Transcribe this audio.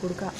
കൊടുക്കാം.